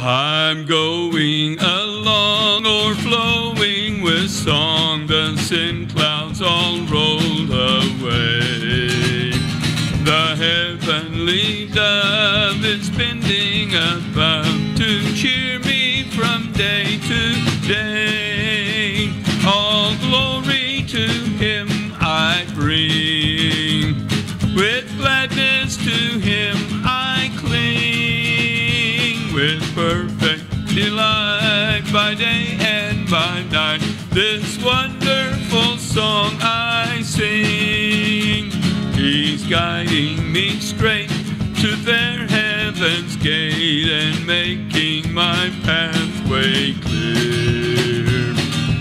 I'm going along or flowing with song, the sin clouds all rolled away. The heavenly dove is bending This wonderful song I sing. He's guiding me straight to their heaven's gate and making my pathway clear.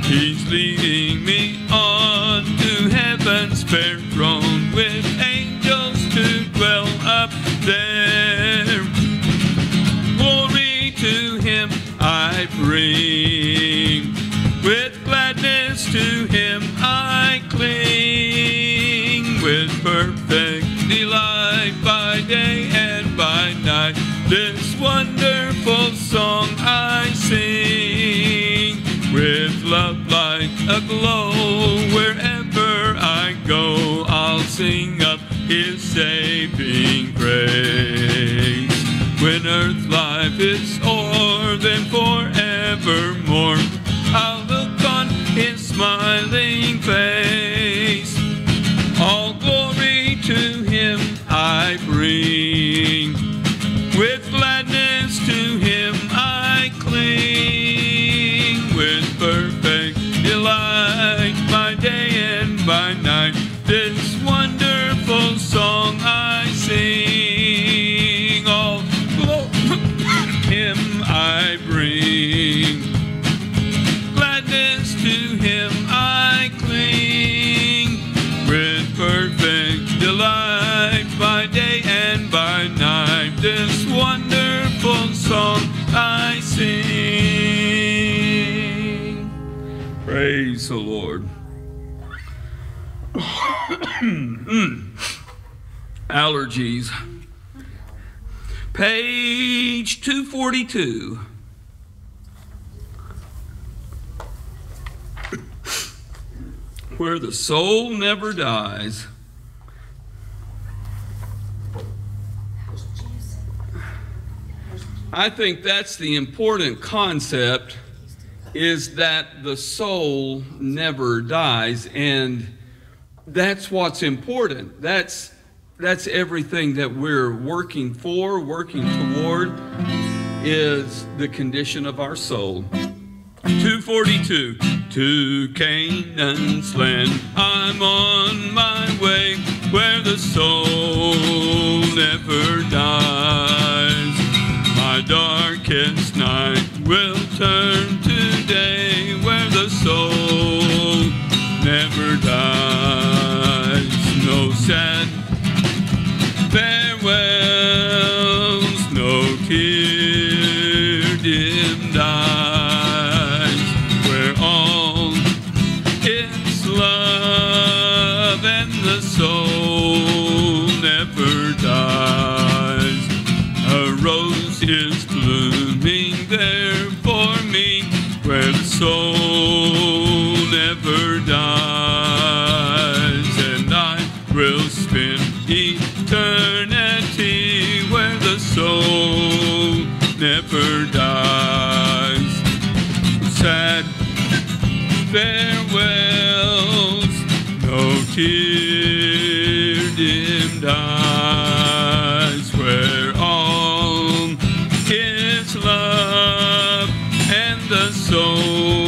He's leading me on to heaven's fair like a glow wherever I go, I'll sing up his saving grace. When earth life is o'er, then forevermore I'll look on his smiling face. All glory to him I bring. By night. Allergies. Page 242. Where the soul never dies. I think that's the important concept is that the soul never dies and that's what's important. That's that's everything that we're working for, working toward is the condition of our soul. 242 to Canaan's land. I'm on my way where the soul never dies. My darkest night will turn to day where the soul never dies. No sad farewells, no tear dim eyes, where all is love and the soul never dies. A rose is blooming there for me, where the soul never tear dimmed eyes, where all is love and the soul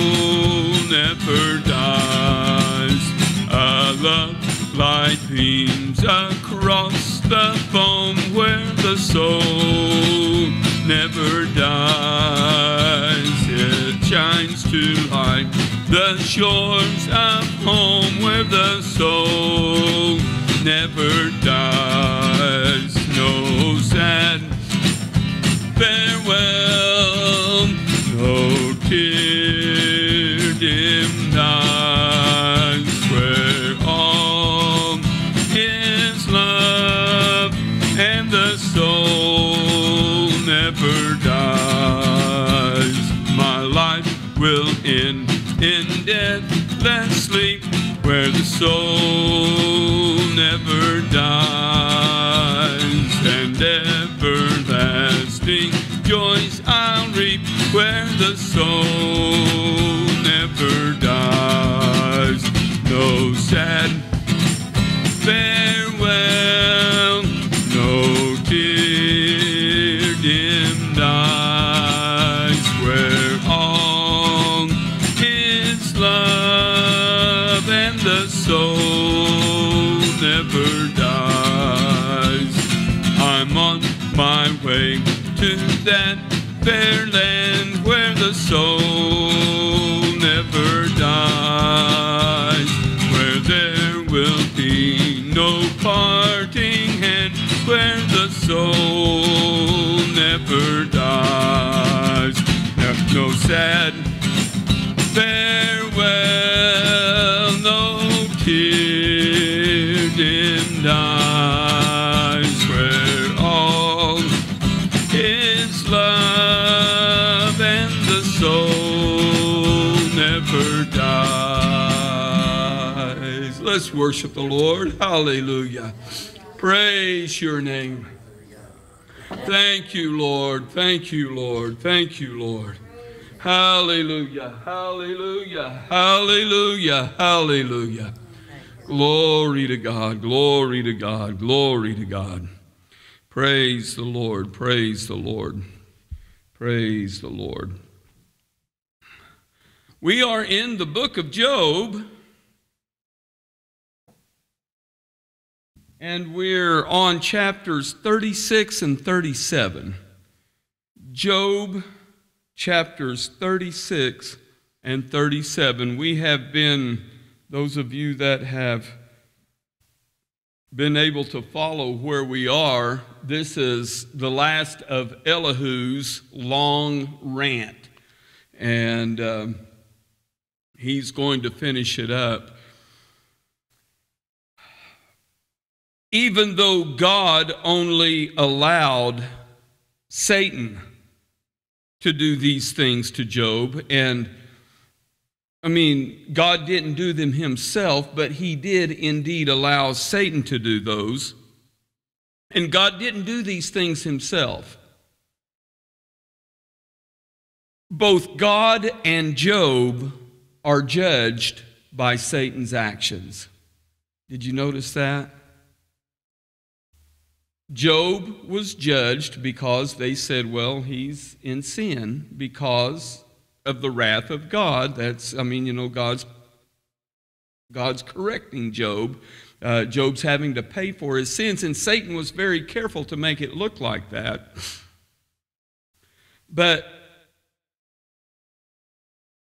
never dies. A love light beams across the foam where the soul never dies. It shines to light the shores of home where the soul never dies. No sad deathless sleep where the soul never dies and everlasting joys I'll reap where the soul never dies. No sad never dies. I'm on my way to that fair land where the soul never dies, where there will be no parting hand, where the soul never dies. No, no sad Worship the Lord. Hallelujah. Praise your name. Thank you, Lord. Thank you, Lord. Thank you, Lord. Hallelujah. Hallelujah. Hallelujah. Hallelujah. Glory to God. Glory to God. Glory to God. Praise the Lord. Praise the Lord. Praise the Lord. We are in the book of Job. And we're on chapters 36 and 37. Job chapters 36 and 37. We have been, those of you that have been able to follow where we are, this is the last of Elihu's long rant. And um, he's going to finish it up. Even though God only allowed Satan to do these things to Job, and I mean, God didn't do them himself, but he did indeed allow Satan to do those. And God didn't do these things himself. Both God and Job are judged by Satan's actions. Did you notice that? Job was judged because they said, well, he's in sin because of the wrath of God. That's, I mean, you know, God's, God's correcting Job. Uh, Job's having to pay for his sins, and Satan was very careful to make it look like that. But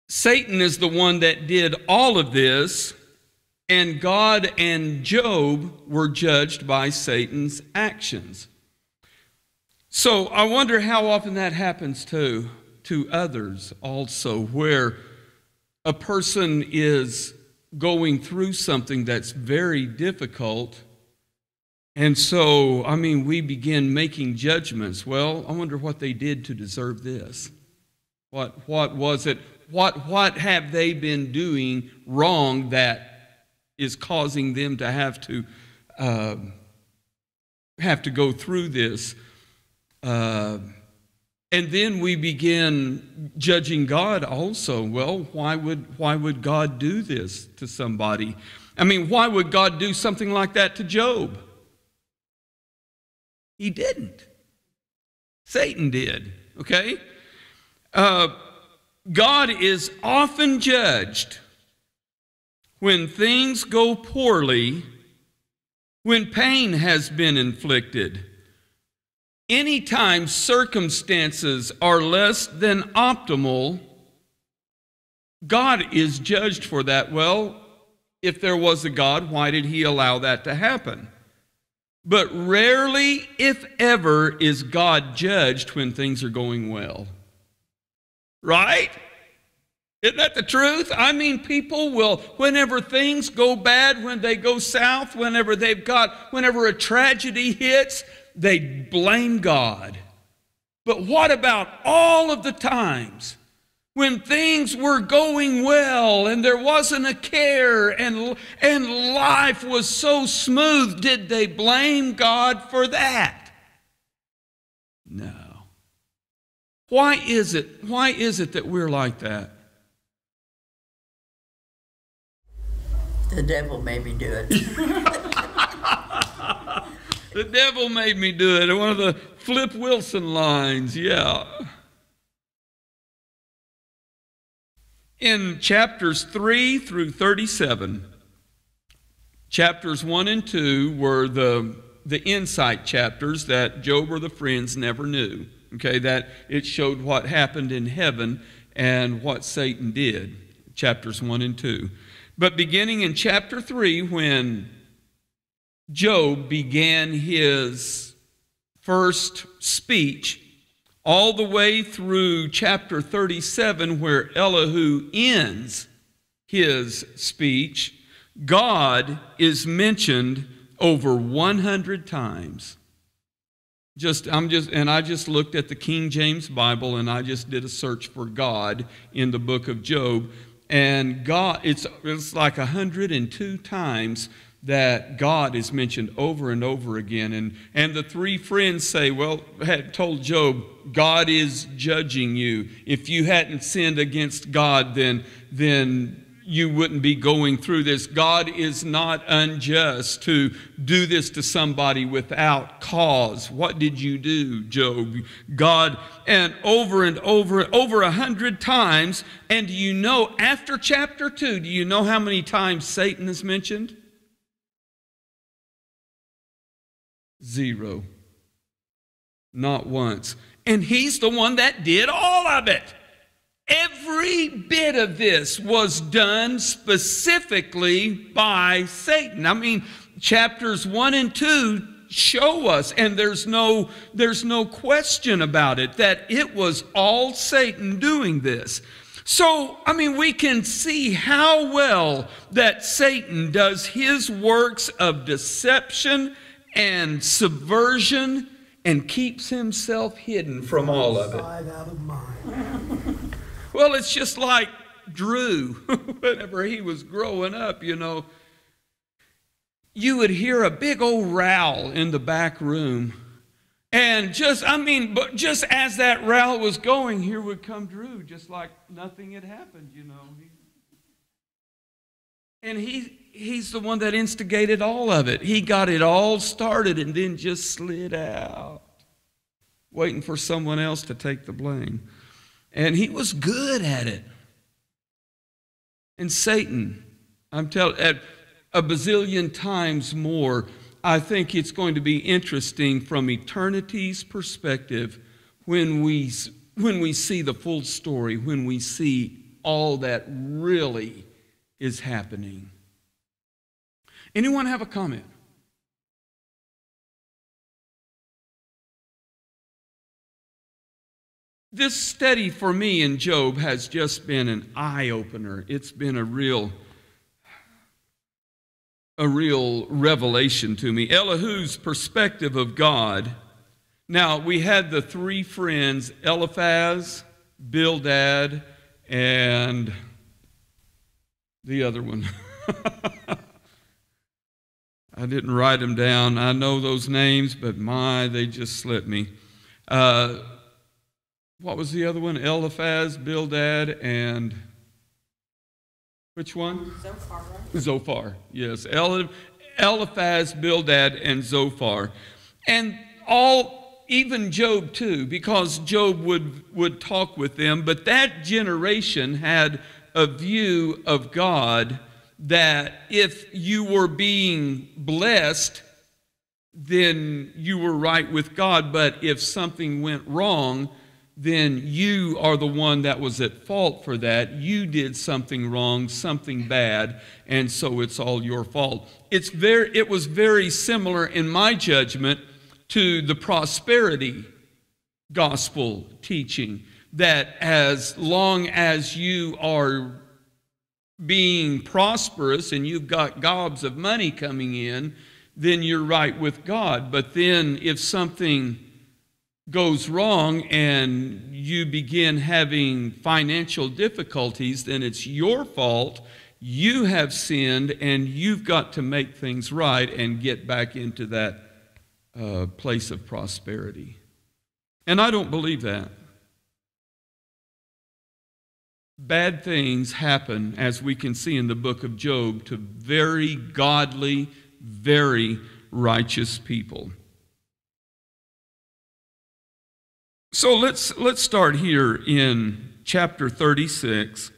Satan is the one that did all of this, and God and Job were judged by Satan's actions. So I wonder how often that happens too to others also, where a person is going through something that's very difficult. And so, I mean, we begin making judgments. Well, I wonder what they did to deserve this. What, what was it? What, what have they been doing wrong that is causing them to have to uh, have to go through this? Uh, and then we begin judging God also. Well, why would, why would God do this to somebody? I mean, why would God do something like that to Job? He didn't. Satan did, okay? Uh, God is often judged when things go poorly, when pain has been inflicted Anytime circumstances are less than optimal, God is judged for that. Well, if there was a God, why did he allow that to happen? But rarely, if ever, is God judged when things are going well. Right? Isn't that the truth? I mean, people will, whenever things go bad, when they go south, whenever they've got, whenever a tragedy hits, they blame God. But what about all of the times when things were going well and there wasn't a care and, and life was so smooth, did they blame God for that? No. Why is it? Why is it that we're like that? The devil made me do it. the devil made me do it. One of the Flip Wilson lines, yeah. in chapters 3 through 37. Chapters 1 and 2 were the, the insight chapters that Job or the friends never knew. Okay, that it showed what happened in heaven and what Satan did. Chapters 1 and 2. But beginning in chapter 3, when Job began his first speech, all the way through chapter 37, where Elihu ends his speech, God is mentioned over 100 times. Just, I'm just, and I just looked at the King James Bible and I just did a search for God in the book of Job. And God, it's, it's like 102 times that God is mentioned over and over again. And, and the three friends say, Well, had told Job, God is judging you. If you hadn't sinned against God, then, then you wouldn't be going through this. God is not unjust to do this to somebody without cause. What did you do, Job? God, and over and over, over a hundred times. And do you know, after chapter two, do you know how many times Satan is mentioned? Zero. Not once. And he's the one that did all of it. Every bit of this was done specifically by Satan. I mean, chapters 1 and 2 show us and there's no there's no question about it that it was all Satan doing this. So, I mean, we can see how well that Satan does his works of deception and subversion and keeps himself hidden from all of it. Well, it's just like Drew, whenever he was growing up, you know, you would hear a big old row in the back room. And just, I mean, but just as that row was going, here would come Drew, just like nothing had happened, you know. And he, he's the one that instigated all of it. He got it all started and then just slid out, waiting for someone else to take the blame. And he was good at it. And Satan, I'm telling at a bazillion times more, I think it's going to be interesting from eternity's perspective when we, when we see the full story, when we see all that really is happening. Anyone have a comment? This study for me in Job has just been an eye opener. It's been a real a real revelation to me. Elihu's perspective of God. Now, we had the three friends, Eliphaz, Bildad, and the other one. I didn't write them down. I know those names, but my, they just slipped me. Uh, what was the other one? Eliphaz, Bildad, and which one? Zophar. Zophar, yes. Eliphaz, Bildad, and Zophar. And all, even Job too, because Job would, would talk with them, but that generation had a view of God that if you were being blessed, then you were right with God. But if something went wrong, then you are the one that was at fault for that. You did something wrong, something bad, and so it's all your fault. It's very, it was very similar, in my judgment, to the prosperity gospel teaching that as long as you are being prosperous and you've got gobs of money coming in, then you're right with God. But then if something goes wrong and you begin having financial difficulties, then it's your fault. You have sinned and you've got to make things right and get back into that uh, place of prosperity. And I don't believe that. Bad things happen, as we can see in the book of Job, to very godly, very righteous people. So let's, let's start here in chapter 36.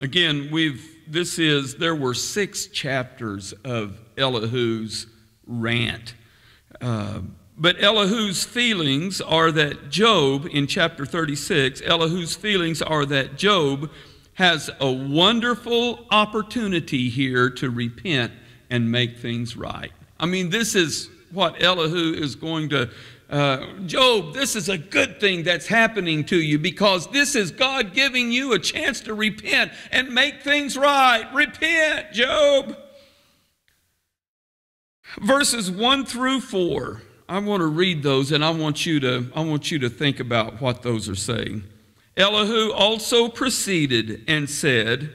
Again, we've, this is, there were six chapters of Elihu's rant. Uh, but Elihu's feelings are that Job, in chapter 36, Elihu's feelings are that Job has a wonderful opportunity here to repent and make things right. I mean, this is what Elihu is going to uh, Job, this is a good thing that's happening to you because this is God giving you a chance to repent and make things right. Repent, Job. Verses 1 through 4. I want to read those and I want you to, I want you to think about what those are saying. Elihu also proceeded and said,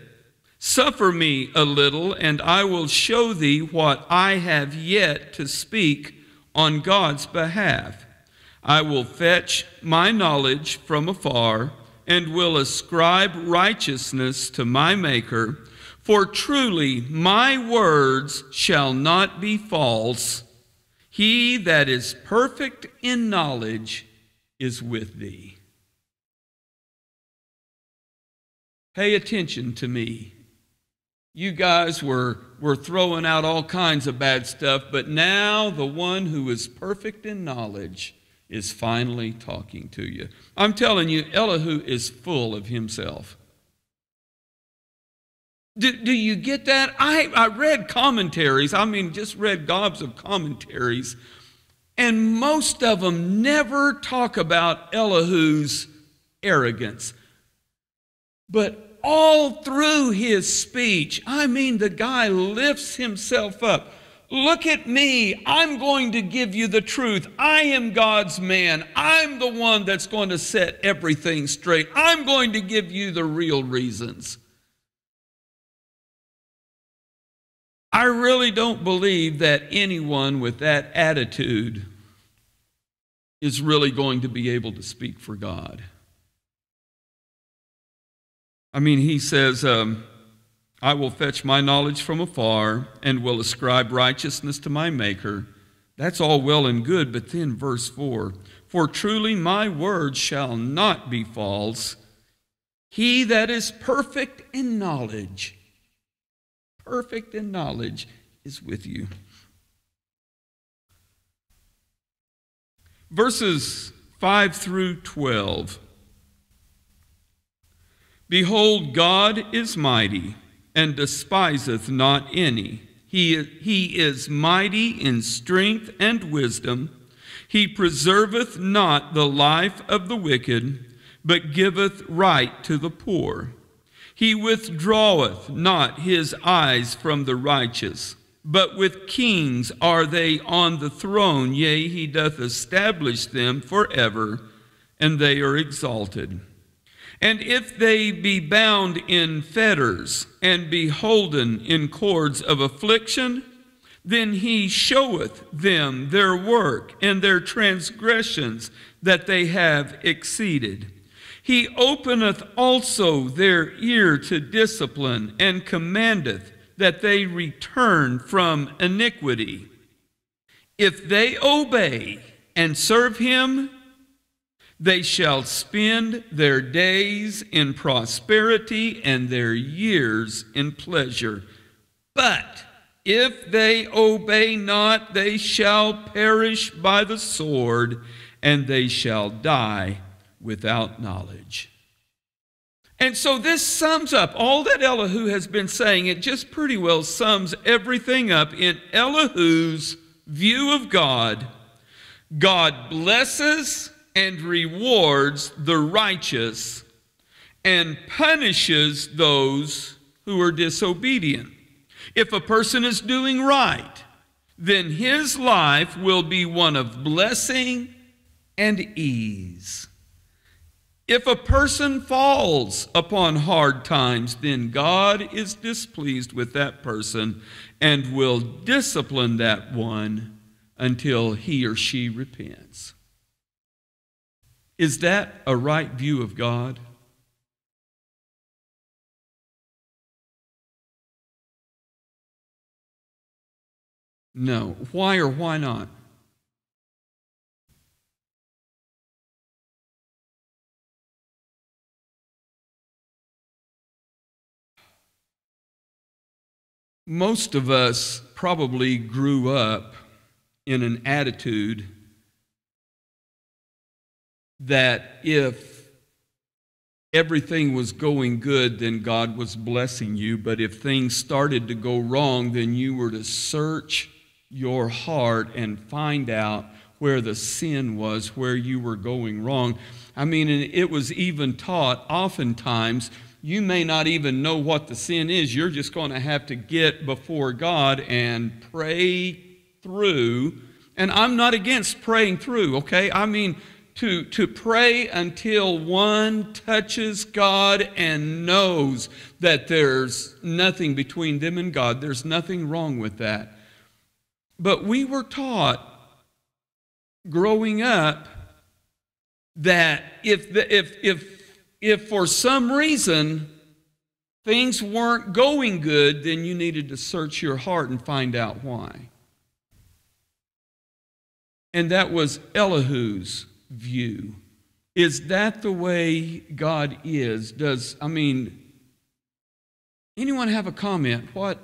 Suffer me a little, and I will show thee what I have yet to speak on God's behalf. I will fetch my knowledge from afar and will ascribe righteousness to my Maker. For truly my words shall not be false. He that is perfect in knowledge is with thee. Pay attention to me. You guys were, were throwing out all kinds of bad stuff, but now the one who is perfect in knowledge is finally talking to you. I'm telling you, Elihu is full of himself. Do, do you get that? I, I read commentaries, I mean, just read gobs of commentaries, and most of them never talk about Elihu's arrogance. But all through his speech, I mean, the guy lifts himself up. Look at me. I'm going to give you the truth. I am God's man. I'm the one that's going to set everything straight. I'm going to give you the real reasons. I really don't believe that anyone with that attitude is really going to be able to speak for God. I mean, he says, um, I will fetch my knowledge from afar and will ascribe righteousness to my Maker. That's all well and good, but then verse 4 For truly my word shall not be false. He that is perfect in knowledge, perfect in knowledge, is with you. Verses 5 through 12. Behold, God is mighty and despiseth not any. He, he is mighty in strength and wisdom. He preserveth not the life of the wicked, but giveth right to the poor. He withdraweth not his eyes from the righteous, but with kings are they on the throne, yea, he doth establish them forever, and they are exalted. And if they be bound in fetters and be holden in cords of affliction, then he showeth them their work and their transgressions that they have exceeded. He openeth also their ear to discipline and commandeth that they return from iniquity. If they obey and serve him, they shall spend their days in prosperity and their years in pleasure. But if they obey not, they shall perish by the sword, and they shall die without knowledge. And so this sums up all that Elihu has been saying. It just pretty well sums everything up in Elihu's view of God. God blesses and rewards the righteous and punishes those who are disobedient. If a person is doing right, then his life will be one of blessing and ease. If a person falls upon hard times, then God is displeased with that person and will discipline that one until he or she repents. Is that a right view of God? No. Why or why not? Most of us probably grew up in an attitude that if everything was going good, then God was blessing you. But if things started to go wrong, then you were to search your heart and find out where the sin was, where you were going wrong. I mean, it was even taught oftentimes you may not even know what the sin is. You're just going to have to get before God and pray through. And I'm not against praying through, okay? I mean, to, to pray until one touches God and knows that there's nothing between them and God. There's nothing wrong with that. But we were taught growing up that if, the, if, if if for some reason things weren't going good, then you needed to search your heart and find out why. And that was Elihu's view. Is that the way God is? Does, I mean, anyone have a comment? What?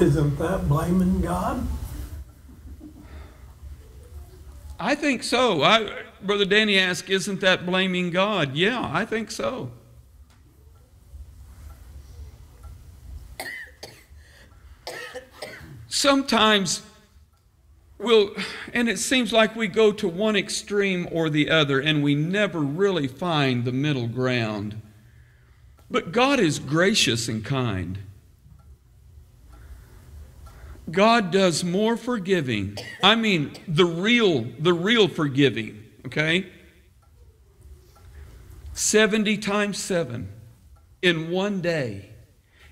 Isn't that blaming God? I think so. I, Brother Danny asked, Isn't that blaming God? Yeah, I think so. Sometimes we'll, and it seems like we go to one extreme or the other, and we never really find the middle ground. But God is gracious and kind. God does more forgiving. I mean, the real, the real forgiving, okay? 70 times 7 in one day.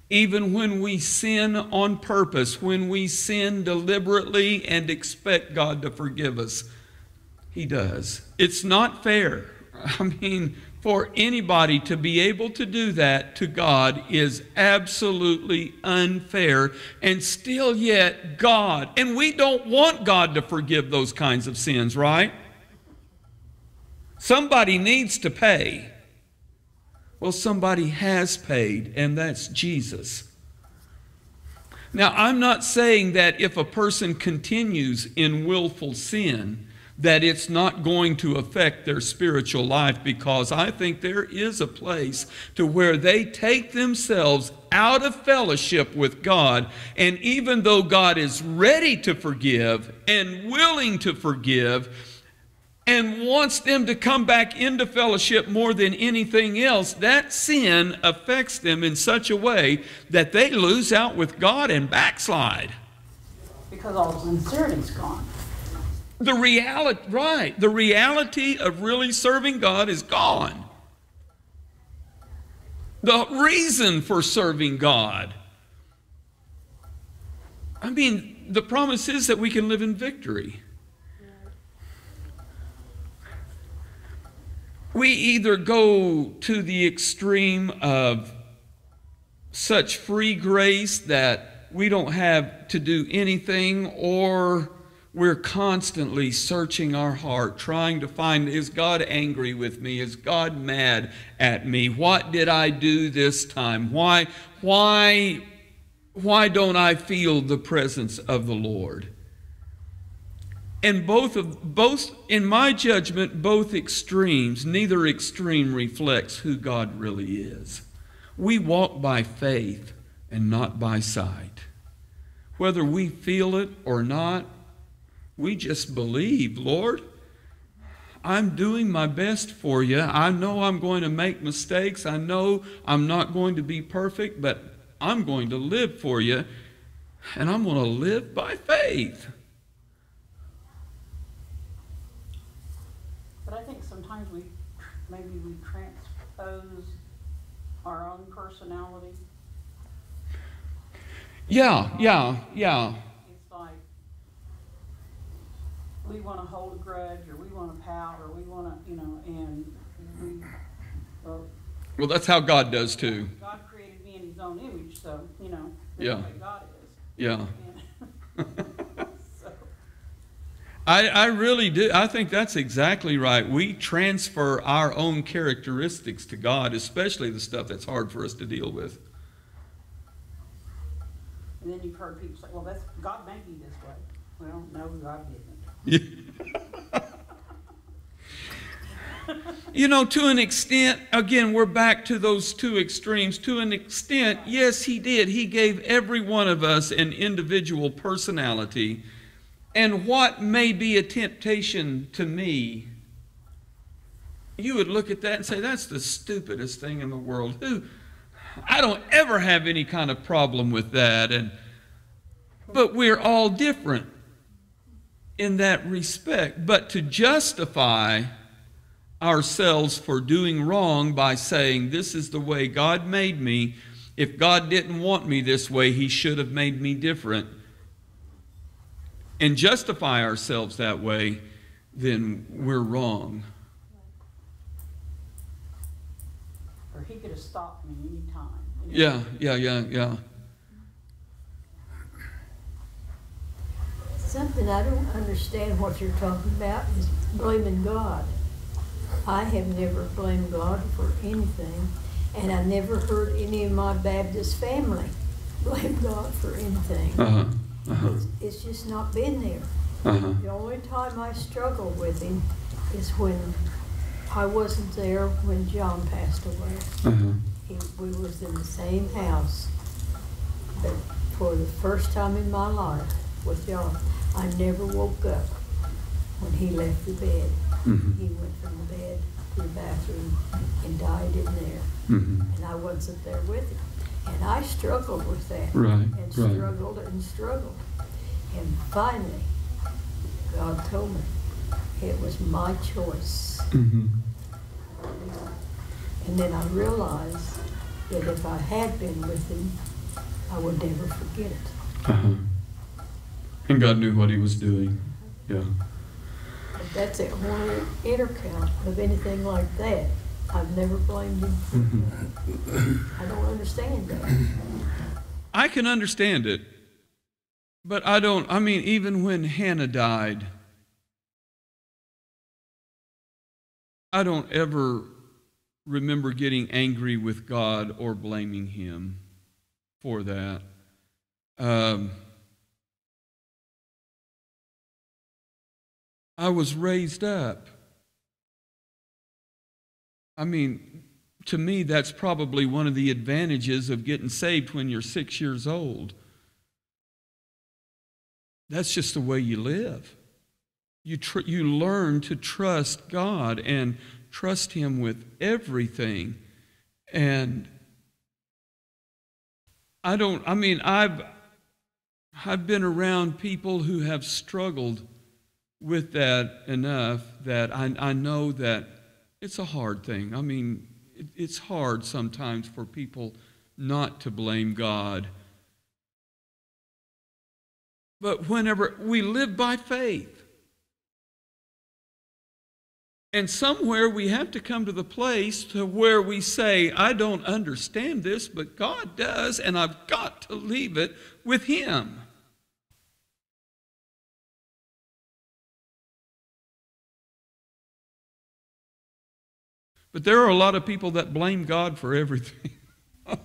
Even when we sin on purpose, when we sin deliberately and expect God to forgive us, He does. It's not fair. I mean, for anybody to be able to do that to God is absolutely unfair. And still, yet, God, and we don't want God to forgive those kinds of sins, right? Somebody needs to pay. Well, somebody has paid, and that's Jesus. Now, I'm not saying that if a person continues in willful sin, that it's not going to affect their spiritual life because I think there is a place to where they take themselves out of fellowship with God. And even though God is ready to forgive and willing to forgive, and wants them to come back into fellowship more than anything else, that sin affects them in such a way that they lose out with God and backslide. Because all sincerity's gone. The reality, right, the reality of really serving God is gone. The reason for serving God. I mean, the promise is that we can live in victory. We either go to the extreme of such free grace that we don't have to do anything, or we're constantly searching our heart, trying to find is God angry with me? Is God mad at me? What did I do this time? Why, why, why don't I feel the presence of the Lord? And both of both in my judgment, both extremes, neither extreme reflects who God really is. We walk by faith and not by sight. Whether we feel it or not, we just believe, Lord, I'm doing my best for you. I know I'm going to make mistakes. I know I'm not going to be perfect, but I'm going to live for you. And I'm going to live by faith. But I think sometimes we, maybe we transpose our own personality. Yeah, yeah, yeah. It's like, we wanna hold a grudge, or we wanna pout, or we wanna, you know, and we, well, Well, that's how God does too. God created me in his own image, so, you know, that's Yeah. the way God is. Yeah. I, I really do. I think that's exactly right. We transfer our own characteristics to God, especially the stuff that's hard for us to deal with. And then you've heard people say, well, that's, God made me this way. Well, no, God didn't. You know, to an extent, again, we're back to those two extremes. To an extent, yes, He did. He gave every one of us an individual personality. And what may be a temptation to me, you would look at that and say, that's the stupidest thing in the world. Who? I don't ever have any kind of problem with that. And, but we're all different in that respect. But to justify ourselves for doing wrong by saying, This is the way God made me. If God didn't want me this way, He should have made me different. And justify ourselves that way, then we're wrong. Or he could have stopped me anytime. you know. Yeah, yeah, yeah, yeah. Something I don't understand what you're talking about is blaming God. I have never blamed God for anything, and I never heard any of my Baptist family blame God for anything. Uh huh. Uh huh. It's, it's just not been there. Uh huh. The only time I struggle with him is when I wasn't there when John passed away. Uh huh. He, we was in the same house, but for the first time in my life with John, I never woke up when he left the bed. Mhm. He went from the bed to the bathroom and died in there, Mhm. and I wasn't there with him. And I struggled with that. Right, And right. struggled and struggled. And finally, God told me it was my choice. Mhm. And then I realized that if I had been with him, I would never forget it. Uh huh. And God knew what He was doing. Yeah. But that's the only intercount of anything like that. I've never blamed him. Mhm. I don't understand that. I can understand it, but I don't. I mean, even when Hannah died, I don't ever remember getting angry with God or blaming Him for that. Um, I was raised up. I mean, to me, that's probably one of the advantages of getting saved when you're six years old. That's just the way you live. You, tr- you learn to trust God and trust Him with everything. And I don't, I mean, I've, I've been around people who have struggled with that enough that I, I know that it's a hard thing. I mean, it, it's hard sometimes for people not to blame God. But whenever we live by faith, and somewhere we have to come to the place to where we say, I don't understand this, but God does, and I've got to leave it with Him. But there are a lot of people that blame God for everything.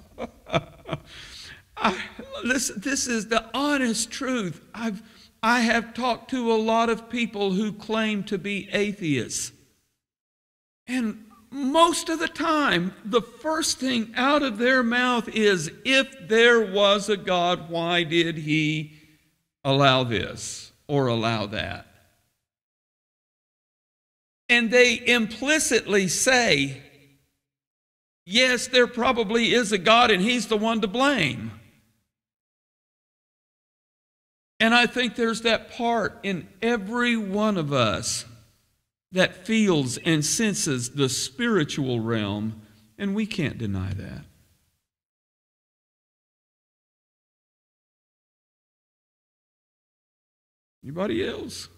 I, listen, this is the honest truth. I've, I have talked to a lot of people who claim to be atheists. And most of the time, the first thing out of their mouth is if there was a God, why did he allow this or allow that? And they implicitly say, yes, there probably is a God and he's the one to blame. And I think there's that part in every one of us that feels and senses the spiritual realm, and we can't deny that. Anybody else?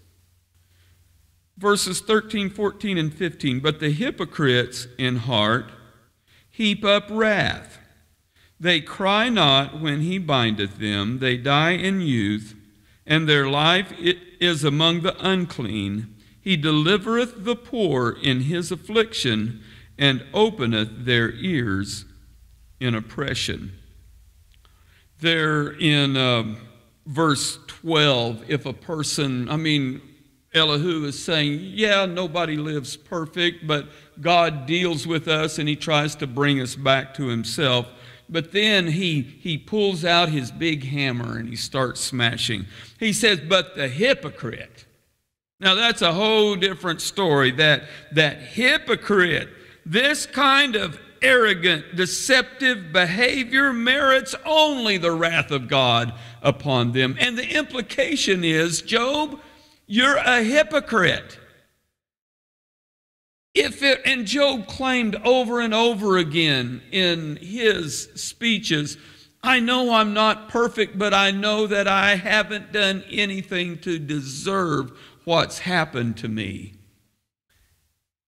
Verses 13, 14, and 15. But the hypocrites in heart heap up wrath. They cry not when he bindeth them, they die in youth, and their life is among the unclean. He delivereth the poor in his affliction, and openeth their ears in oppression. There in uh, verse 12, if a person, I mean, Elihu is saying, yeah, nobody lives perfect, but God deals with us and he tries to bring us back to himself. But then he, he pulls out his big hammer and he starts smashing. He says, But the hypocrite. Now that's a whole different story. That, that hypocrite, this kind of arrogant, deceptive behavior merits only the wrath of God upon them. And the implication is, Job, you're a hypocrite. If it, and Job claimed over and over again in his speeches, I know I'm not perfect, but I know that I haven't done anything to deserve what's happened to me.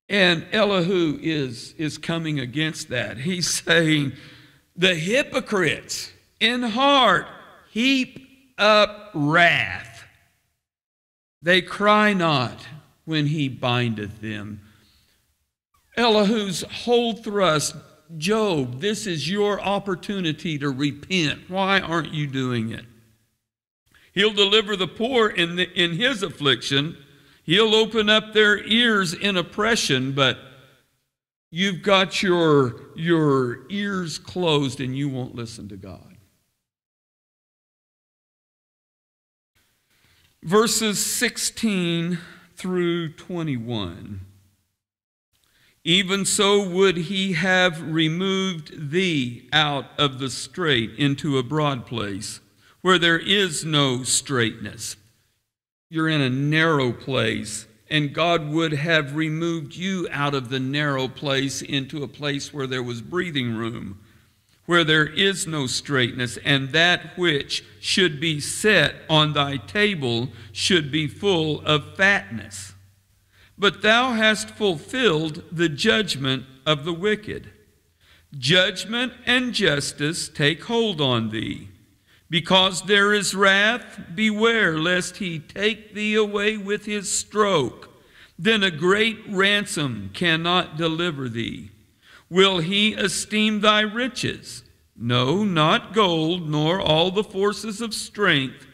And Elihu is, is coming against that. He's saying, The hypocrites in heart heap up wrath. They cry not when he bindeth them. Elihu's whole thrust Job, this is your opportunity to repent. Why aren't you doing it? He'll deliver the poor in, the, in his affliction. He'll open up their ears in oppression, but you've got your, your ears closed and you won't listen to God. Verses 16 through 21. Even so would he have removed thee out of the strait into a broad place, where there is no straitness. You're in a narrow place, and God would have removed you out of the narrow place into a place where there was breathing room, where there is no straitness, and that which should be set on thy table should be full of fatness. But thou hast fulfilled the judgment of the wicked. Judgment and justice take hold on thee. Because there is wrath, beware lest he take thee away with his stroke. Then a great ransom cannot deliver thee. Will he esteem thy riches? No, not gold, nor all the forces of strength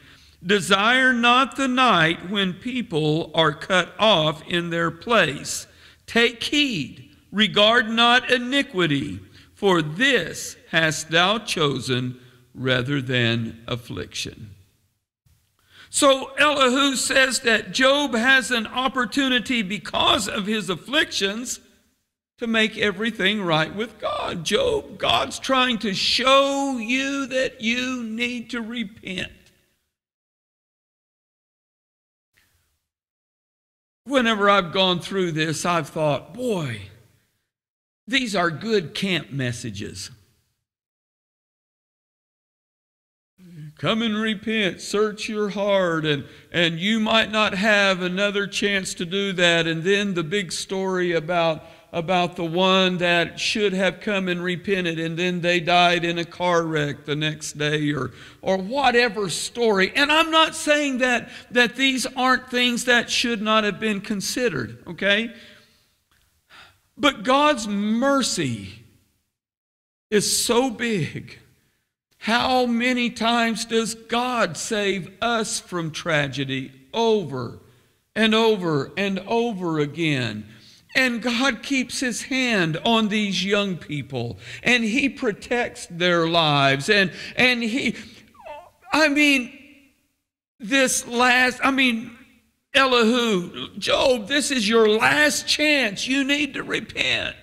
Desire not the night when people are cut off in their place. Take heed, regard not iniquity, for this hast thou chosen rather than affliction. So Elihu says that Job has an opportunity because of his afflictions to make everything right with God. Job, God's trying to show you that you need to repent. Whenever I've gone through this, I've thought, boy, these are good camp messages. Come and repent, search your heart, and, and you might not have another chance to do that. And then the big story about about the one that should have come and repented and then they died in a car wreck the next day or, or whatever story. And I'm not saying that, that these aren't things that should not have been considered, okay? But God's mercy is so big. How many times does God save us from tragedy over and over and over again? And God keeps his hand on these young people and he protects their lives. And, and he, I mean, this last, I mean, Elihu, Job, this is your last chance. You need to repent.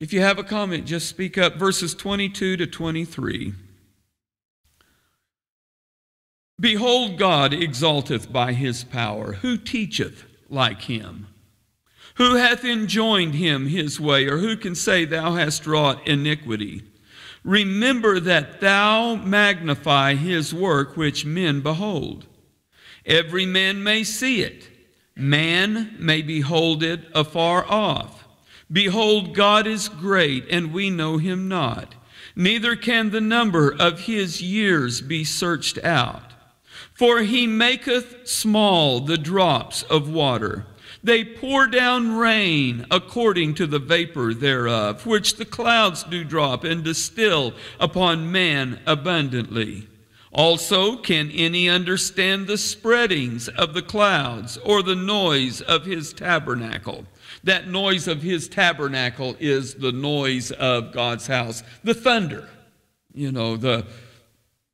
If you have a comment, just speak up. Verses 22 to 23. Behold, God exalteth by his power. Who teacheth like him? Who hath enjoined him his way, or who can say, Thou hast wrought iniquity? Remember that thou magnify his work which men behold. Every man may see it, man may behold it afar off. Behold, God is great, and we know him not. Neither can the number of his years be searched out. For he maketh small the drops of water. They pour down rain according to the vapor thereof, which the clouds do drop and distill upon man abundantly. Also, can any understand the spreadings of the clouds or the noise of his tabernacle? That noise of his tabernacle is the noise of God's house, the thunder, you know, the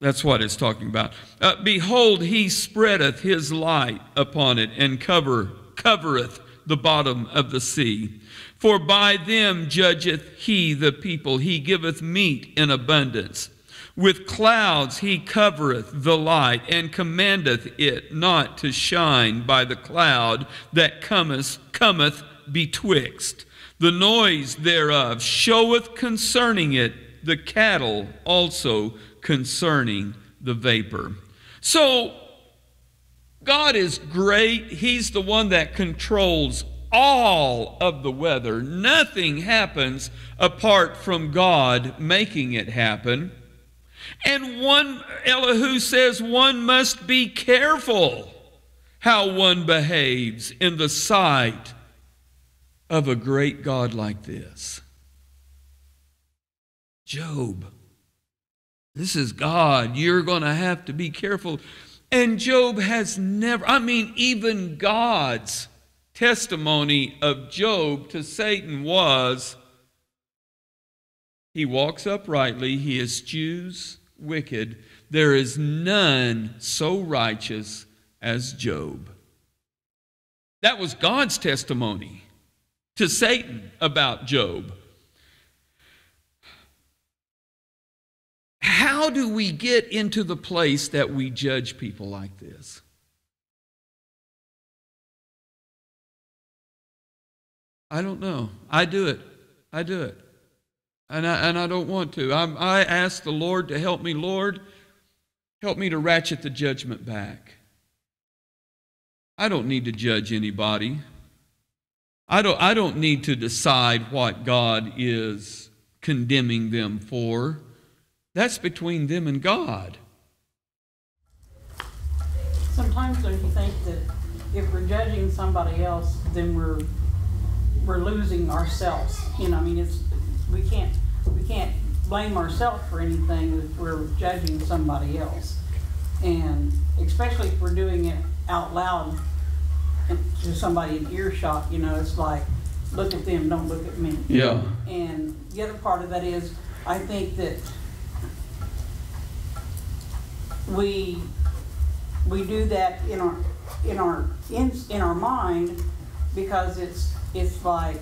that's what it's talking about. Uh, Behold, he spreadeth his light upon it and cover, covereth the bottom of the sea. For by them judgeth he the people, he giveth meat in abundance. With clouds he covereth the light, and commandeth it not to shine by the cloud that cometh, cometh betwixt. The noise thereof showeth concerning it the cattle also concerning the vapor. So, God is great. He's the one that controls all of the weather. Nothing happens apart from God making it happen. And one, Elihu says, one must be careful how one behaves in the sight of a great God like this. Job this is God. You're going to have to be careful. And Job has never, I mean, even God's testimony of Job to Satan was he walks uprightly, he eschews wicked. There is none so righteous as Job. That was God's testimony to Satan about Job. How do we get into the place that we judge people like this? I don't know. I do it. I do it. And I, and I don't want to. I'm, I ask the Lord to help me. Lord, help me to ratchet the judgment back. I don't need to judge anybody. I don't, I don't need to decide what God is condemning them for. That's between them and God. Sometimes don't you think that if we're judging somebody else, then we're we're losing ourselves. You know, I mean, it's we can't we can't blame ourselves for anything if we're judging somebody else, and especially if we're doing it out loud to somebody in earshot. You know, it's like look at them, don't look at me. Yeah. And the other part of that is, I think that we we do that in our in our in, in our mind because it's it's like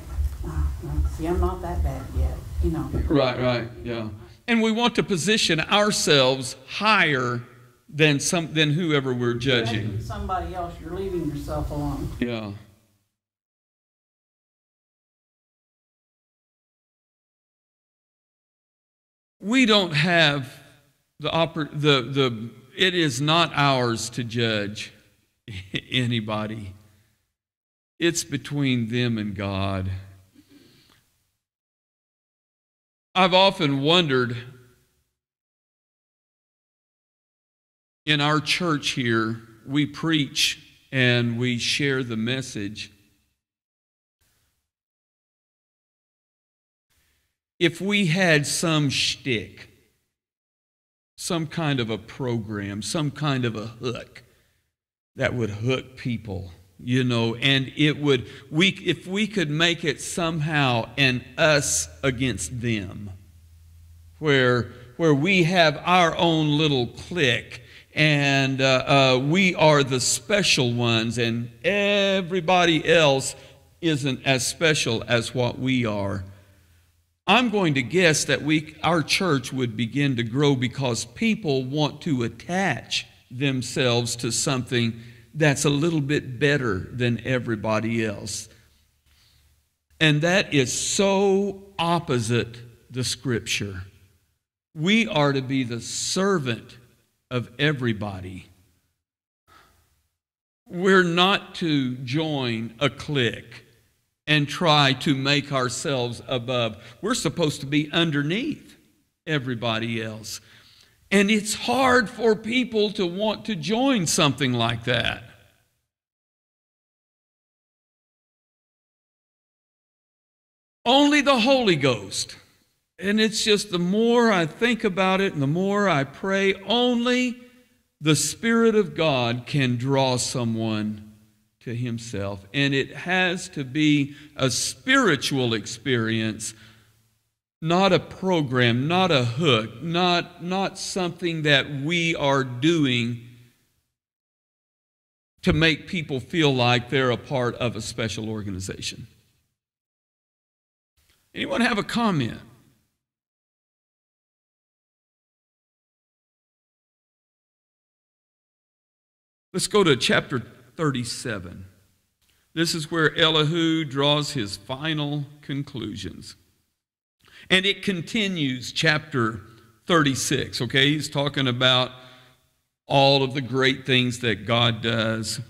oh, see I'm not that bad yet you know? Right right yeah. And we want to position ourselves higher than some than whoever we're judging. Somebody else you're leaving yourself alone. Yeah. We don't have the, the, the, it is not ours to judge anybody. It's between them and God. I've often wondered in our church here, we preach and we share the message. If we had some shtick, some kind of a program, some kind of a hook that would hook people, you know, and it would we if we could make it somehow an us against them, where where we have our own little clique and uh, uh, we are the special ones, and everybody else isn't as special as what we are. I'm going to guess that we, our church would begin to grow because people want to attach themselves to something that's a little bit better than everybody else. And that is so opposite the scripture. We are to be the servant of everybody. We're not to join a clique and try to make ourselves above. We're supposed to be underneath everybody else. And it's hard for people to want to join something like that. Only the Holy Ghost. And it's just the more I think about it and the more I pray, only the Spirit of God can draw someone to Himself. And it has to be a spiritual experience, not a program, not a hook, not, not something that we are doing to make people feel like they're a part of a special organization. Anyone have a comment? Let's go to chapter 37. This is where Elihu draws his final conclusions. And it continues, chapter 36, okay? He's talking about all of the great things that God does.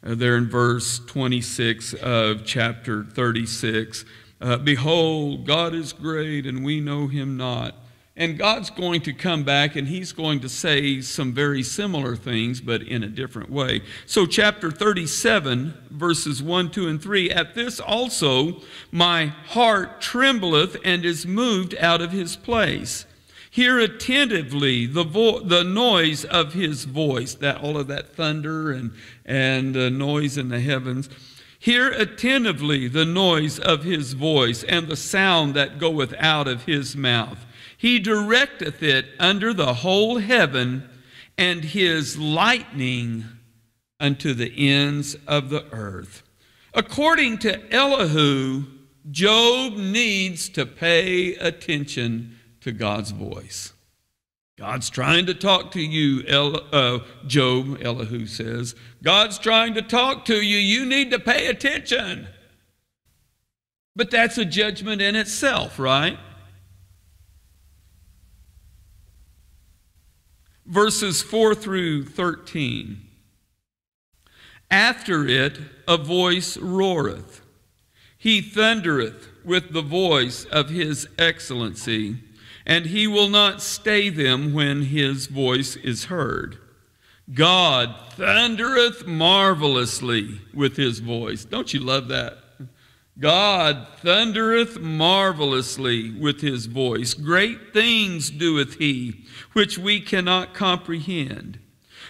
Uh, there in verse 26 of chapter 36. Uh, Behold, God is great, and we know him not. And God's going to come back and he's going to say some very similar things, but in a different way. So, chapter 37, verses 1, 2, and 3 At this also my heart trembleth and is moved out of his place. Hear attentively the, vo- the noise of his voice, that all of that thunder and, and uh, noise in the heavens. Hear attentively the noise of his voice and the sound that goeth out of his mouth. He directeth it under the whole heaven, and his lightning unto the ends of the earth. According to Elihu, Job needs to pay attention to God's voice. God's trying to talk to you, El, uh, Job, Elihu says. God's trying to talk to you. You need to pay attention. But that's a judgment in itself, right? Verses 4 through 13. After it, a voice roareth. He thundereth with the voice of his excellency, and he will not stay them when his voice is heard. God thundereth marvelously with his voice. Don't you love that? God thundereth marvelously with his voice. Great things doeth he, which we cannot comprehend.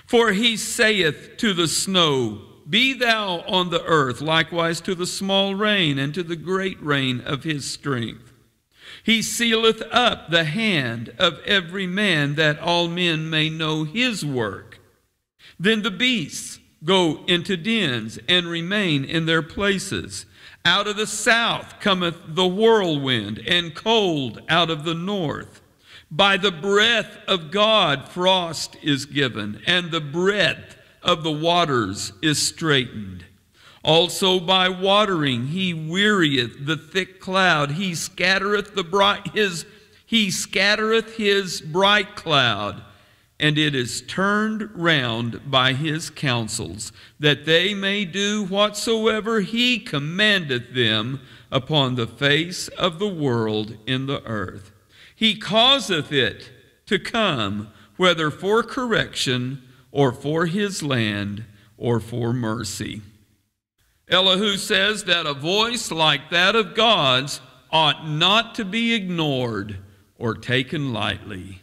For he saith to the snow, Be thou on the earth, likewise to the small rain, and to the great rain of his strength. He sealeth up the hand of every man, that all men may know his work. Then the beasts go into dens and remain in their places. Out of the south cometh the whirlwind, and cold out of the north. By the breath of God, frost is given, and the breadth of the waters is straitened. Also by watering he wearieth the thick cloud. He scattereth the bright his he scattereth his bright cloud and it is turned round by his counsels, that they may do whatsoever he commandeth them upon the face of the world in the earth. He causeth it to come, whether for correction, or for his land, or for mercy. Elihu says that a voice like that of God's ought not to be ignored or taken lightly.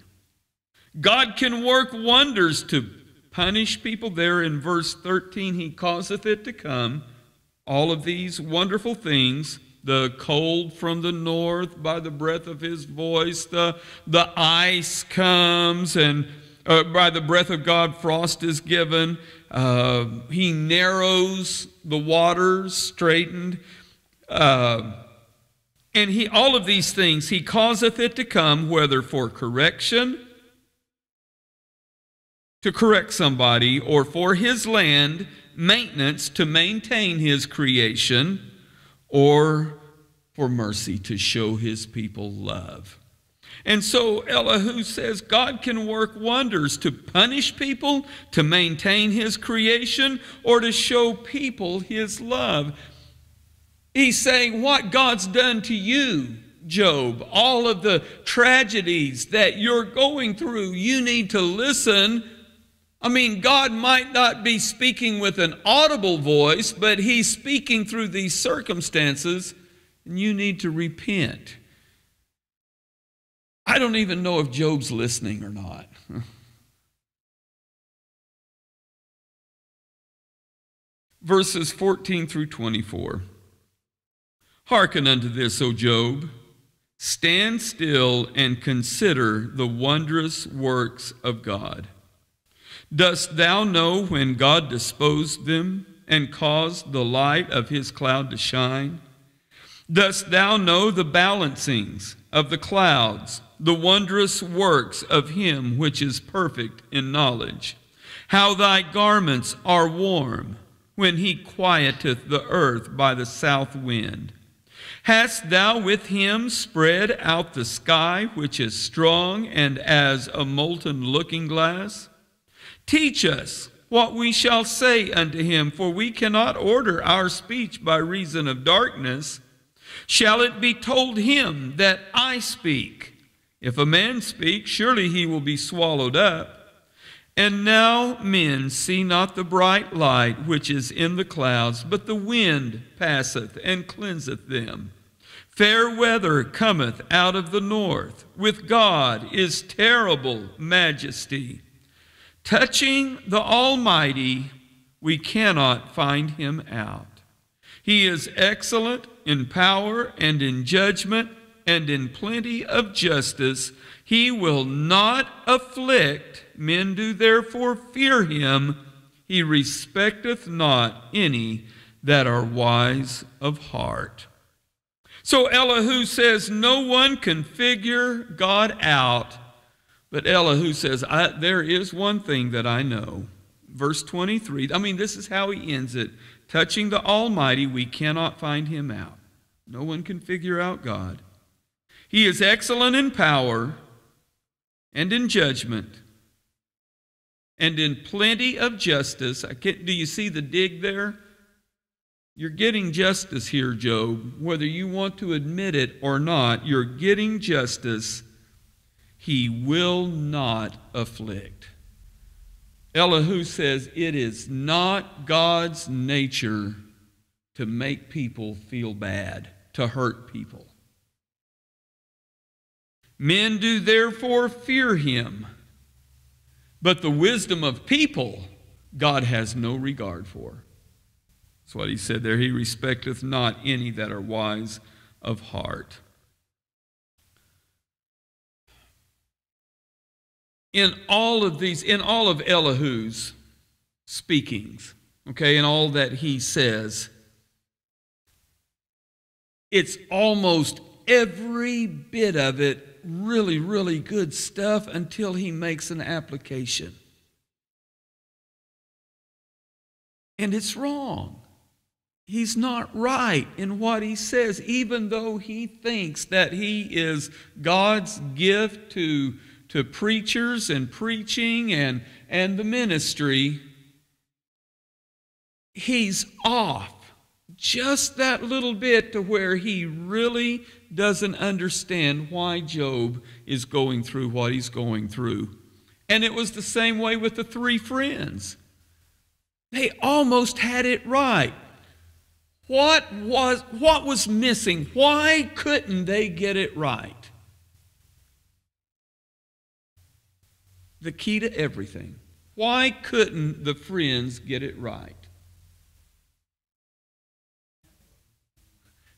God can work wonders to punish people. There in verse 13, He causeth it to come. All of these wonderful things the cold from the north by the breath of His voice, the, the ice comes, and uh, by the breath of God, frost is given. Uh, he narrows the waters, straightened. Uh, And he all of these things he causeth it to come, whether for correction, to correct somebody, or for his land, maintenance to maintain his creation, or for mercy to show his people love. And so Elihu says God can work wonders to punish people, to maintain his creation, or to show people his love. He's saying what God's done to you, Job, all of the tragedies that you're going through, you need to listen. I mean, God might not be speaking with an audible voice, but He's speaking through these circumstances, and you need to repent. I don't even know if Job's listening or not. Verses 14 through 24. Hearken unto this, O Job. Stand still and consider the wondrous works of God. Dost thou know when God disposed them and caused the light of his cloud to shine? Dost thou know the balancings of the clouds, the wondrous works of him which is perfect in knowledge? How thy garments are warm when he quieteth the earth by the south wind. Hast thou with him spread out the sky, which is strong and as a molten looking glass? Teach us what we shall say unto him, for we cannot order our speech by reason of darkness. Shall it be told him that I speak? If a man speak, surely he will be swallowed up. And now men see not the bright light which is in the clouds, but the wind passeth and cleanseth them. Fair weather cometh out of the north. With God is terrible majesty. Touching the Almighty, we cannot find him out. He is excellent in power and in judgment and in plenty of justice. He will not afflict. Men do therefore fear him. He respecteth not any that are wise of heart. So Elihu says, No one can figure God out. But Elihu says, There is one thing that I know. Verse 23, I mean, this is how he ends it. Touching the Almighty, we cannot find him out. No one can figure out God. He is excellent in power and in judgment and in plenty of justice. do you see the dig there? You're getting justice here, Job. Whether you want to admit it or not, you're getting justice. He will not afflict. Elihu says it is not God's nature to make people feel bad, to hurt people. Men do therefore fear him, but the wisdom of people God has no regard for. That's what he said there. He respecteth not any that are wise of heart. In all of these, in all of Elihu's speakings, okay, in all that he says, it's almost every bit of it really, really good stuff until he makes an application. And it's wrong. He's not right in what he says, even though he thinks that he is God's gift to, to preachers and preaching and, and the ministry. He's off just that little bit to where he really doesn't understand why Job is going through what he's going through. And it was the same way with the three friends. They almost had it right. What was, what was missing? Why couldn't they get it right? The key to everything. Why couldn't the friends get it right?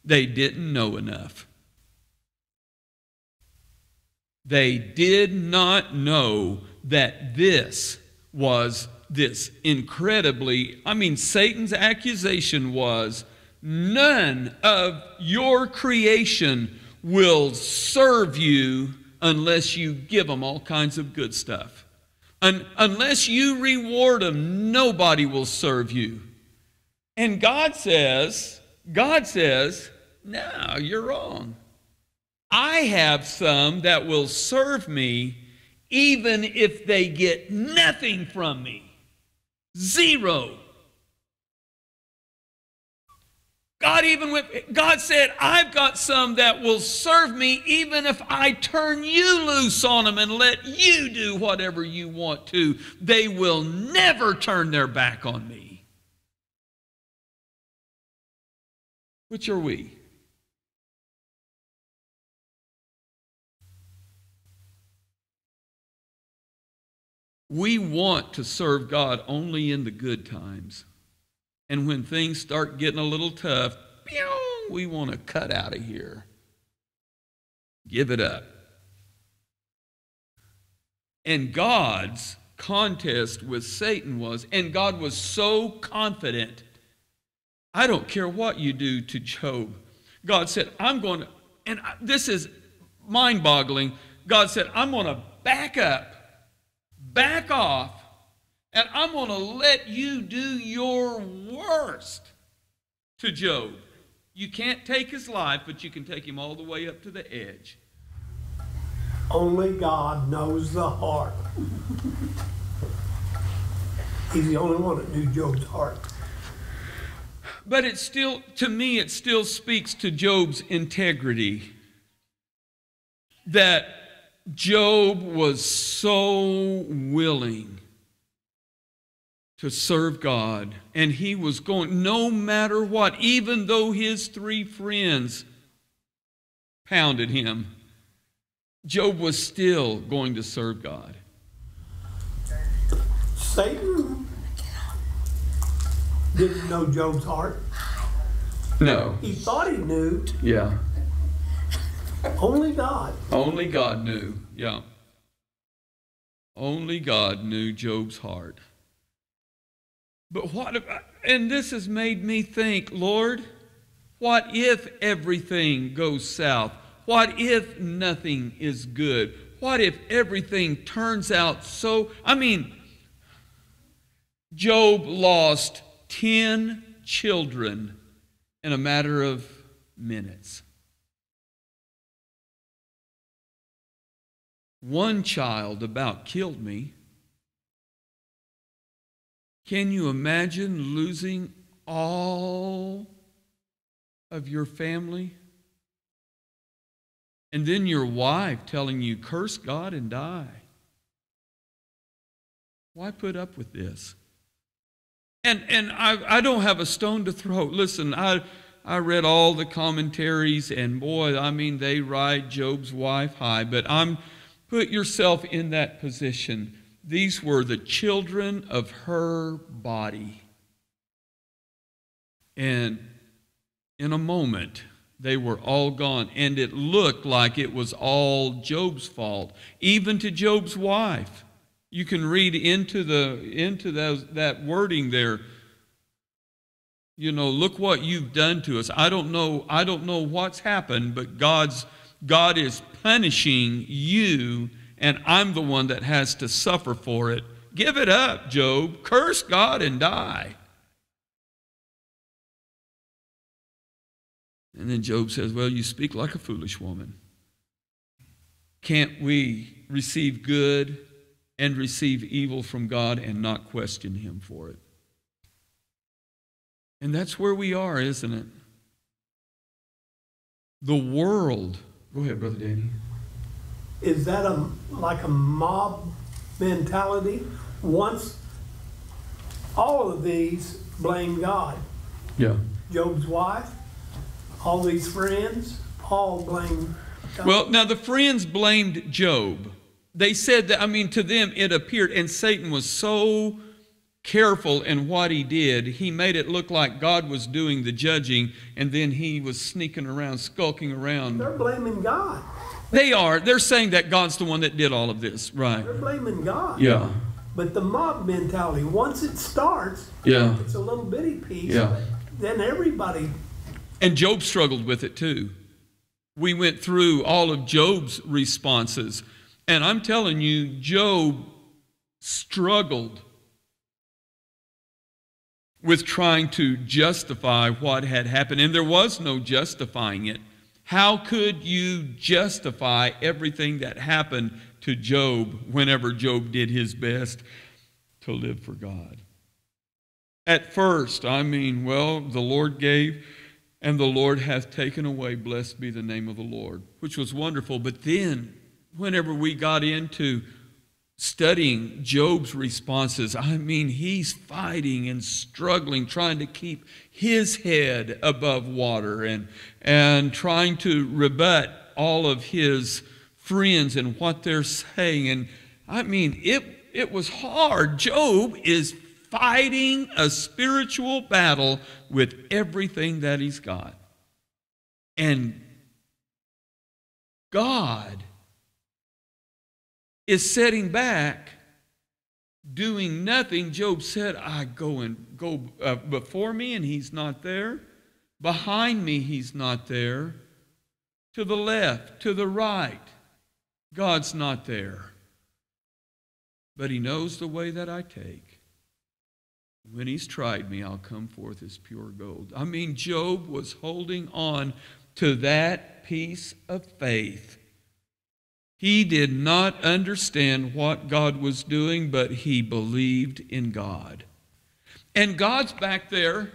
They didn't know enough. They did not know that this was this incredibly, I mean, Satan's accusation was none of your creation will serve you unless you give them all kinds of good stuff. Un- unless you reward them, nobody will serve you. And God says, God says, no, you're wrong. I have some that will serve me even if they get nothing from me. Zero. God even went, God said, I've got some that will serve me even if I turn you loose on them and let you do whatever you want to. They will never turn their back on me. Which are we? We want to serve God only in the good times. And when things start getting a little tough, we want to cut out of here. Give it up. And God's contest with Satan was, and God was so confident. I don't care what you do to Job. God said, I'm going to, and this is mind boggling. God said, I'm going to back up back off and I'm going to let you do your worst to Job. You can't take his life, but you can take him all the way up to the edge. Only God knows the heart. He's the only one that knew Job's heart. But it still, to me, it still speaks to Job's integrity that Job was so willing to serve God, and he was going no matter what, even though his three friends pounded him. Job was still going to serve God. Satan didn't know Job's heart. No. He thought he knew. Yeah. Only God. Only God knew. Yeah. Only God knew Job's heart. But what if, and this has made me think, Lord, what if everything goes south? What if nothing is good? What if everything turns out so? I mean, Job lost 10 children in a matter of minutes. One child about killed me. Can you imagine losing all of your family? And then your wife telling you, curse God and die. Why put up with this? And, and I, I don't have a stone to throw. Listen, I, I read all the commentaries, and boy, I mean, they ride Job's wife high, but I'm Put yourself in that position. These were the children of her body. And in a moment, they were all gone. And it looked like it was all Job's fault, even to Job's wife. You can read into, the, into those, that wording there. You know, look what you've done to us. I don't know, I don't know what's happened, but God's God is punishing you, and I'm the one that has to suffer for it. Give it up, Job. Curse God and die. And then Job says, Well, you speak like a foolish woman. Can't we receive good and receive evil from God and not question Him for it? And that's where we are, isn't it? The world Go ahead, Brother Danny. Is that a like a mob mentality? Once all of these blame God. Yeah. Job's wife, all these friends, all blame God. Well, now the friends blamed Job. They said that, I mean, to them it appeared, and Satan was so careful in what he did. He made it look like God was doing the judging, and then he was sneaking around, skulking around. They're blaming God. They are. They're saying that God's the one that did all of this, right? They're blaming God. Yeah. But the mob mentality, once it starts, yeah. it's a little bitty piece. Yeah. Then everybody And Job struggled with it too. We went through all of Job's responses. And I'm telling you, Job struggled with trying to justify what had happened. And there was no justifying it. How could you justify everything that happened to Job whenever Job did his best to live for God? At first, I mean, well, the Lord gave and the Lord hath taken away. Blessed be the name of the Lord, which was wonderful. But then, whenever we got into studying Job's responses, I mean, he's fighting and struggling, trying to keep his head above water and, and trying to rebut all of his friends and what they're saying. And I mean, it, it was hard. Job is fighting a spiritual battle with everything that he's got. And God is sitting back doing nothing. Job said, I go and go uh, before me and he's not there. Behind me, he's not there. To the left, to the right, God's not there. But he knows the way that I take. When he's tried me, I'll come forth as pure gold. I mean, Job was holding on to that piece of faith he did not understand what God was doing, but he believed in God. And God's back there,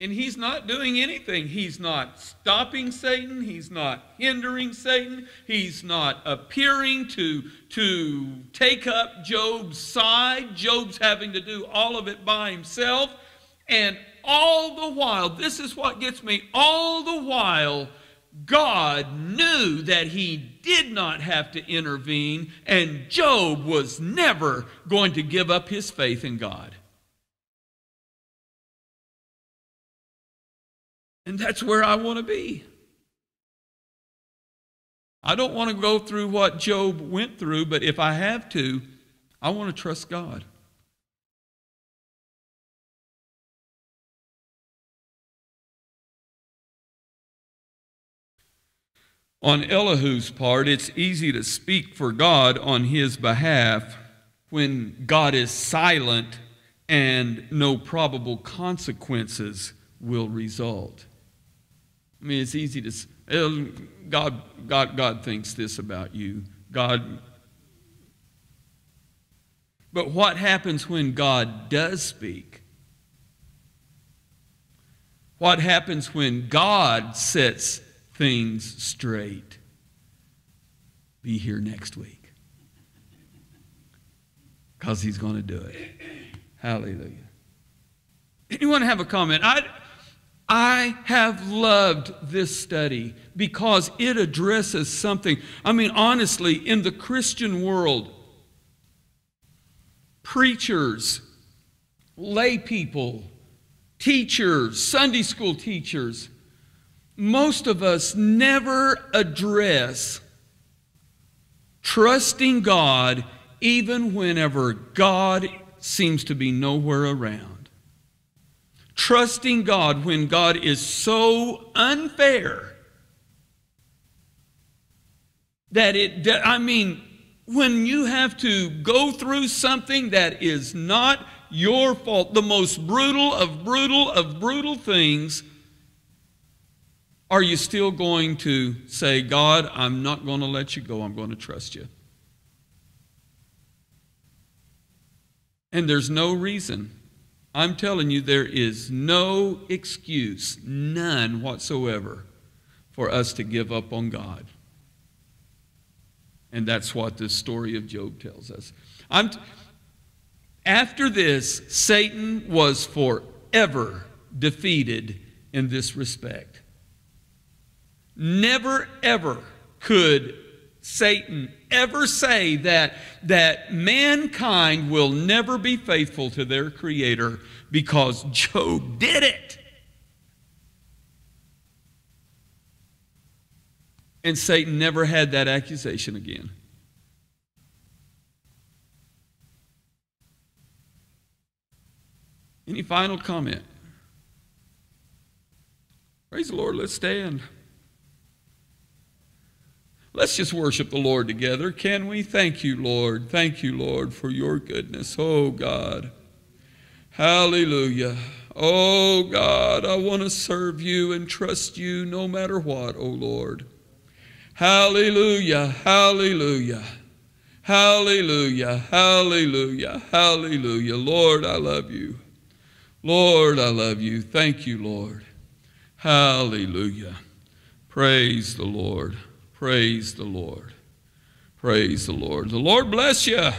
and he's not doing anything. He's not stopping Satan. He's not hindering Satan. He's not appearing to, to take up Job's side. Job's having to do all of it by himself. And all the while, this is what gets me, all the while, God knew that he did not have to intervene, and Job was never going to give up his faith in God. And that's where I want to be. I don't want to go through what Job went through, but if I have to, I want to trust God. On Elihu's part, it's easy to speak for God on his behalf when God is silent and no probable consequences will result. I mean, it's easy to God, God, God thinks this about you. God. But what happens when God does speak? What happens when God sets things straight. Be here next week. Because he's going to do it. Hallelujah. Anyone have a comment? I, I have loved this study because it addresses something. I mean, honestly, in the Christian world, preachers, lay people, teachers, Sunday school teachers, most of us never address trusting God even whenever God seems to be nowhere around. Trusting God when God is so unfair that it, I mean, when you have to go through something that is not your fault, the most brutal of brutal of brutal things are you still going to say, God, I'm not going to let you go, I'm going to trust you? And there's no reason. I'm telling you, there is no excuse, none whatsoever, for us to give up on God. And that's what this story of Job tells us. I'm t- after this, Satan was forever defeated in this respect. Never, ever could Satan ever say that, that mankind will never be faithful to their Creator because Job did it. And Satan never had that accusation again. Any final comment? Praise the the Lord. Let's stand. Let's just worship the Lord together, can we? Thank you, Lord. Thank you, Lord, for your goodness. Oh, God. Hallelujah. Oh, God, I want to serve you and trust you no matter what, oh, Lord. Hallelujah. Hallelujah. Hallelujah. Hallelujah. Hallelujah. Lord, I love you. Lord, I love you. Thank you, Lord. Hallelujah. Praise the Lord. Praise the Lord. Praise the Lord. The Lord bless you.